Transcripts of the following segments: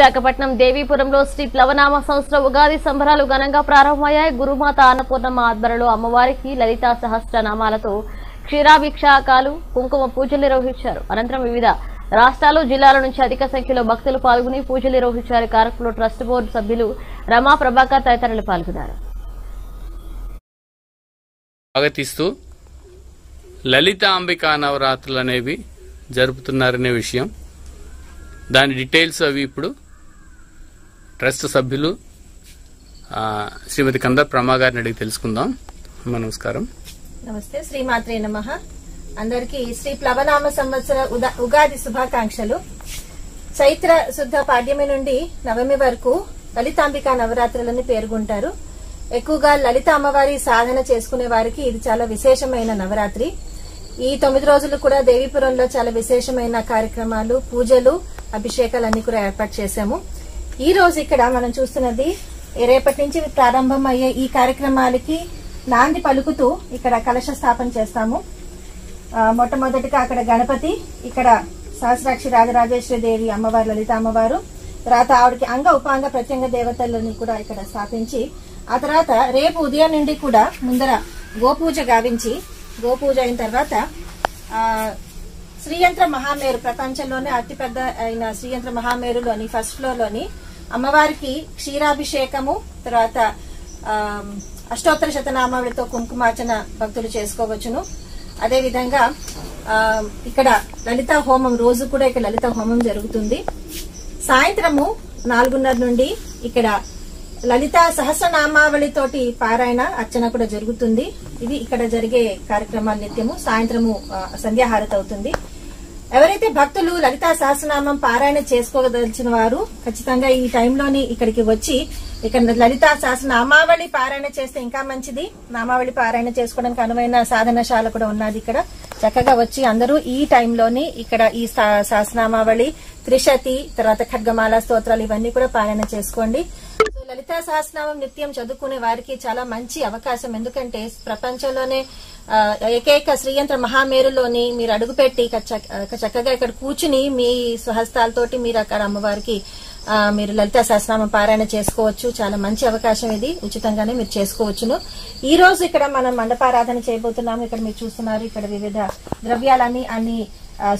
విశాఖపట్నం దేవీపురంలో శ్రీ ప్లవనామ సంవత్సర ఉగాది సంబరాలు ఘనంగా ప్రారంభమయ్యాయి. గురుమాత అన్నపూర్ణమ్మ ఆధ్వర్యంలో అమ్మవారికి లలితా సహస్రనామాలతో క్షీరాభిక్షాకాలు కుంకుమ పూజలు నిర్వహించారు. అనంతరం వివిధ రాష్ట్రాలు జిల్లాల నుంచి అధిక సంఖ్యలో భక్తులు పాల్గొని పూజలు నిర్వహించారు. ఈ ట్రస్ట్ బోర్డు సభ్యులు రమా ప్రభాకర్ తదితరులు పాల్గొన్నారు. స్వాగతిస్తూ లలిత అంబికా నవరాత్రులు అనేవి జరుపుతున్నారనే విషయం. దాని డీటెయిల్స్ అవి ఇప్పుడు ట్రస్ట్ సభ్యులు ఆ, శ్రీమతి కందర్ ప్రమా గారిని అడిగి తెలుసుకుందాం. నమస్కారం. నమస్తే శ్రీమాత్రే నమ. అందరికీ శ్రీ ప్లవనామ సంవత్సర ఉగాది శుభాకాంక్షలు. చైత్ర శుద్ధ పాడ్యమి నుండి నవమి వరకు లలితాంబిక నవరాత్రులని పేర్కొంటారు. ఎక్కువగా లలిత అమ్మవారి సాధన చేసుకునే వారికి ఇది చాలా విశేషమైన నవరాత్రి. ఈ తొమ్మిది రోజులు కూడా దేవీపురంలో చాలా విశేషమైన కార్యక్రమాలు పూజలు అభిషేకాలన్నీ కూడా ఏర్పాటు చేశాము. ఈ రోజు ఇక్కడ మనం చూస్తున్నది రేపటి నుంచి ప్రారంభం అయ్యే ఈ కార్యక్రమాలకి నాంది పలుకుతూ ఇక్కడ కలశ స్థాపన చేస్తాము. మొట్టమొదటిగా అక్కడ గణపతి ఇక్కడ సహస్రాక్షి రాజరాజేశ్వరి దేవి అమ్మవారు లలిత అమ్మవారు తర్వాత ఆవిడకి అంగ ఉపాంగ ప్రత్యంగ దేవతలని కూడా ఇక్కడ స్థాపించి ఆ తర్వాత రేపు ఉదయం నుండి కూడా ముందర గోపూజ గావించి గోపూజ అయిన తర్వాత శ్రీయంత్ర మహామేరు ప్రపంచంలోనే అతిపెద్ద అయిన శ్రీయంత్ర మహామేరులోని ఫస్ట్ ఫ్లోర్లోని అమ్మవారికి క్షీరాభిషేకము తర్వాత అష్టోత్తర శతనామావళితో కుంకుమార్చన భక్తులు చేసుకోవచ్చును. అదేవిధంగా ఇక్కడ లలిత హోమం రోజు కూడా ఇక్కడ లలిత హోమం జరుగుతుంది. సాయంత్రము నాలుగున్నర నుండి ఇక్కడ లలిత సహస్రనామావళితోటి పారాయణ అర్చన కూడా జరుగుతుంది. ఇది ఇక్కడ జరిగే కార్యక్రమాలు నిత్యము. సాయంత్రము సంధ్యాహారత అవుతుంది. ఎవరైతే భక్తులు లలితా సహస్రనామం పారాయణ చేసుకోదలిచిన వారు ఖచ్చితంగా ఈ టైంలోని ఇక్కడికి వచ్చి ఇక్కడ లలితా సహస్రనామావళి పారాయణ చేస్తే ఇంకా మంచిది. నామావళి పారాయణ చేసుకోవడానికి అనువైన సాధనశాల కూడా ఉన్నది ఇక్కడ. చక్కగా వచ్చి అందరూ ఈ టైంలోని ఇక్కడ ఈ సహస్రనామావళి త్రిశతి తర్వాత ఖడ్గమాల స్తోత్రాలు ఇవన్నీ కూడా పారాయణ చేసుకోండి. లలితా సహస్రనామం నిత్యం చదువుకునే వారికి చాలా మంచి అవకాశం. ఎందుకంటే ప్రపంచంలోనే ఏకైక శ్రీయంత్ర మహామేరులోని మీరు అడుగుపెట్టి చక్కగా ఇక్కడ కూర్చుని మీ స్వహస్తాలతోటి మీరు అక్కడ అమ్మవారికి మీరు లలిత సహస్రామ పారాయణ చేసుకోవచ్చు. చాలా మంచి అవకాశం ఇది. ఉచితంగానే మీరు చేసుకోవచ్చును. ఈ రోజు ఇక్కడ మనం మండపారాధన చేయబోతున్నాము. ఇక్కడ మీరు చూస్తున్నారు ఇక్కడ వివిధ ద్రవ్యాలన్నీ అన్ని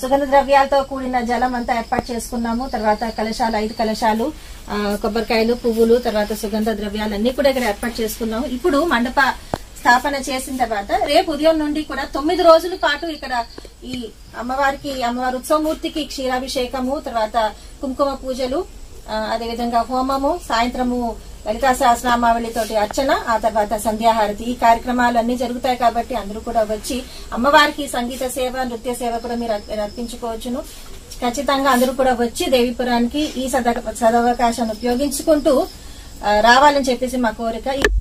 సుగంధ ద్రవ్యాలతో కూడిన జలం అంతా ఏర్పాటు చేసుకున్నాము. తర్వాత కలశాలు ఐదు కలశాలు ఆ, కొబ్బరికాయలు పువ్వులు తర్వాత సుగంధ ద్రవ్యాలు అన్ని కూడా ఇక్కడ ఏర్పాటు చేసుకున్నాము. ఇప్పుడు మండప స్థాపన చేసిన తర్వాత రేపు ఉదయం నుండి కూడా తొమ్మిది రోజుల పాటు ఇక్కడ ఈ అమ్మవారికి అమ్మవారి ఉత్సవమూర్తికి క్షీరాభిషేకము తర్వాత కుంకుమ పూజలు అదేవిధంగా హోమము సాయంత్రము లలితా సహస్రామావళితోటి అర్చన ఆ తర్వాత సంధ్యాహారతి. ఈ కార్యక్రమాలు అన్ని జరుగుతాయి కాబట్టి అందరూ కూడా వచ్చి అమ్మవారికి సంగీత సేవ నృత్య సేవ కూడా మీరు అర్పించుకోవచ్చును. ఖచ్చితంగా అందరూ కూడా వచ్చి దేవీపురానికి ఈ సద సదవకాశాన్ని ఉపయోగించుకుంటూ రావాలని చెప్పేసి మా కోరిక. ఈ-